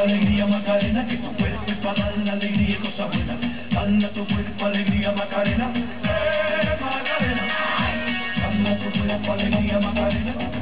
alegría Macarena, que tu cuerpo es para dar la alegría y cosas buenas. Dale tu cuerpo alegría Macarena, eh Macarena. Dale tu cuerpo alegría Macarena.